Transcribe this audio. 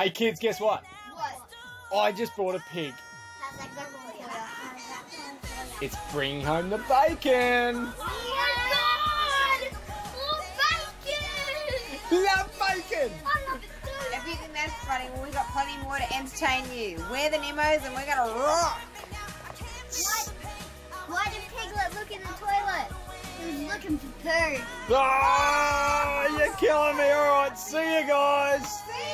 Hey kids, guess what? What? I just bought a pig. How's that going for you? It's bringing home the bacon. Oh my god! More bacon! Love bacon. I love it too. If you think that's funny, well, we got plenty more to entertain you. We're the Nimmos and we're gonna rock. Why, why did Piglet look in the toilet? He was looking for poo. Ah, you're killing me. All right, see you guys. See!